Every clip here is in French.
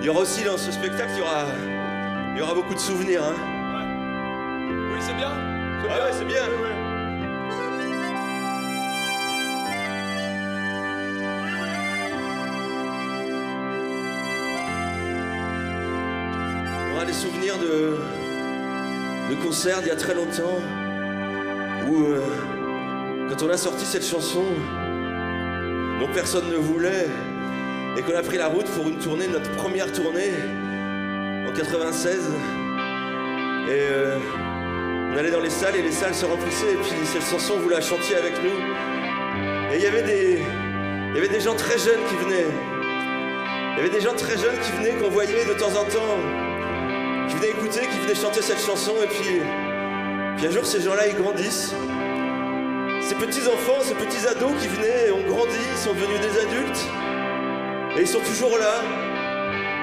Il y aura aussi dans ce spectacle, il y aura, il y aura beaucoup de souvenirs. Hein. Oui, c'est bien. Ah ouais, c'est bien. Il y aura des souvenirs de, de concerts d'il y a très longtemps où, euh, quand on a sorti cette chanson, dont personne ne voulait, et qu'on a pris la route pour une tournée, notre première tournée, en 96. Et euh, on allait dans les salles et les salles se remplissaient, et puis cette chanson, vous la chantiez avec nous. Et il y avait des, il y avait des gens très jeunes qui venaient. Il y avait des gens très jeunes qui venaient, qu'on voyait de temps en temps, qui venaient écouter, qui venaient chanter cette chanson, et puis, puis un jour, ces gens-là, ils grandissent. Ces petits enfants, ces petits ados qui venaient, ont grandi, sont devenus des adultes. Et ils sont toujours là.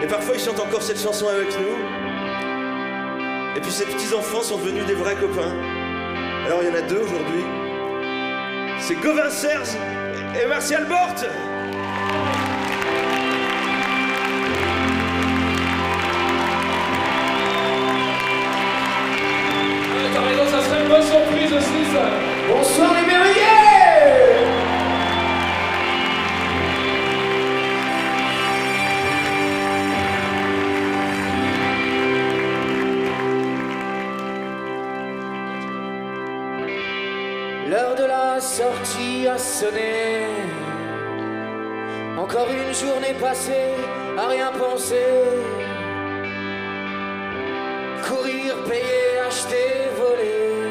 Et parfois ils chantent encore cette chanson avec nous. Et puis ces petits enfants sont devenus des vrais copains. Alors il y en a deux aujourd'hui. C'est Gauvin Serge et Martial Borte. T'as raison, ça serait une bonne surprise aussi, ça. Bonsoir les merveilleux Encore une journée passée à rien penser. Courir, payer, acheter, voler.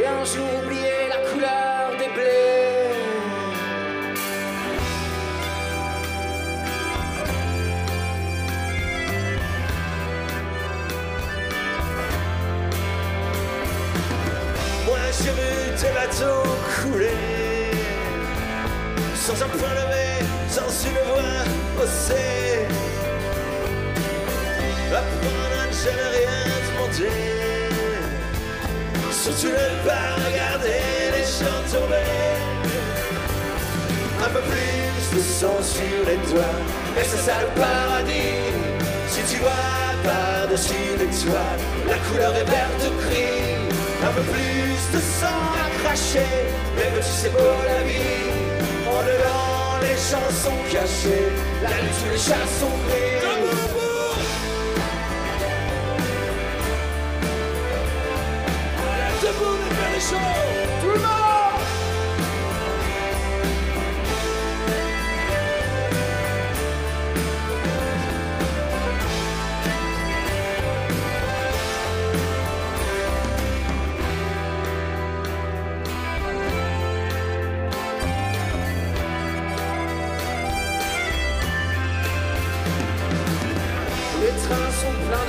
Et un jour oublier la couleur Sans un point levé, sans une voix haussée. Apprendre à ne jamais rien demander Surtout ne pas regarder les gens tomber Un peu plus de sang sur les doigts. Et c'est ça le paradis. Si tu vois par-dessus les toits La couleur est verte gris. Un peu plus de sang à cracher Mais que tu sais beau sont cachés La nuit tous les chats sont pris Debout.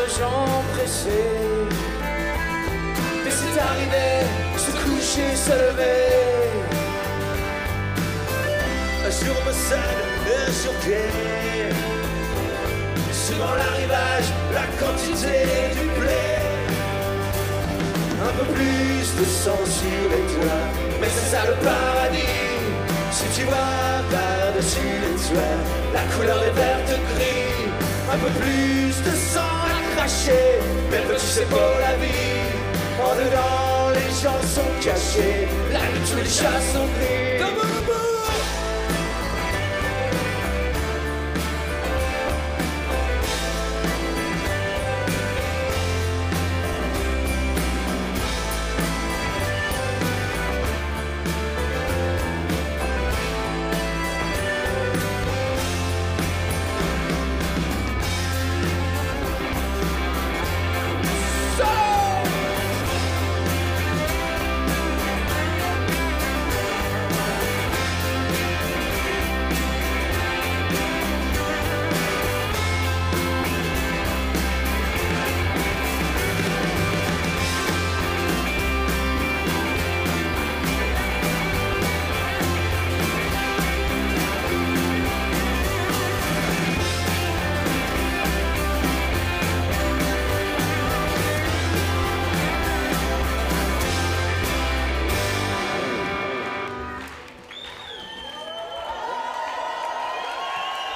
De gens. Mais c'est arrivé, se coucher, se lever. Un jour et un jour gai Suivant l'arrivage, la quantité du blé Un peu plus de sang sur les toits. Mais c'est ça le paradis. Si tu vois par-dessus les toits, la couleur est verte gris. Un peu plus de sang cracher. Mais petit c'est beau la vie. En dedans, les gens sont cachés. La nuit, les chats sont pris.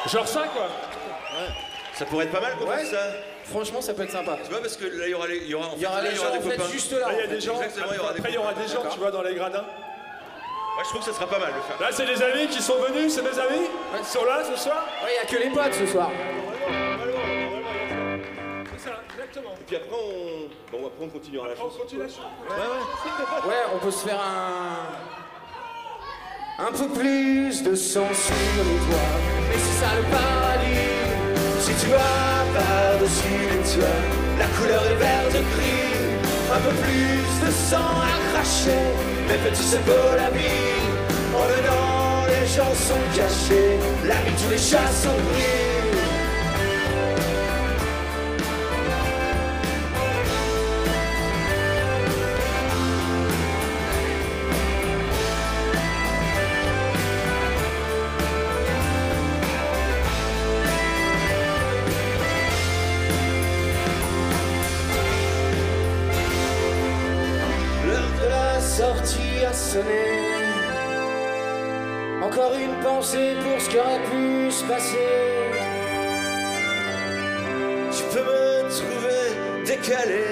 Genre ça, quoi. Ça pourrait être pas mal qu'on Ouais. fasse ça. Franchement, ça peut être sympa. Tu vois, parce que là, il y aura, les, il y aura, en Il y aura fait, là, les il y aura gens en des fait juste là. Là, il y a en fait. des gens. Après, il y aura des gens, tu vois, dans les gradins. Ouais, je trouve que ça sera pas mal de le faire. Là, c'est des amis qui sont venus, c'est des amis Ils sont là ce soir Ouais, il y a que les potes ce soir. C'est ça, exactement. Et puis après, on, bon, après, on continuera la On chanson. continue la chanson. Ouais, on peut se faire un. Un peu plus de sang sur les toits. Mais c'est ça le paradis. Si tu vas par-dessus les toits, la couleur est verte gris. Un peu plus de sang à cracher, mais petit c'est beau la vie. En dedans, les gens sont cachés, la vie, tous les chats sont pris. Encore une pensée pour ce qui aurait pu se passer. Tu peux me trouver décalé.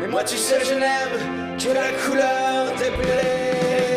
Mais moi, tu sais, je n'aime que la couleur des blés.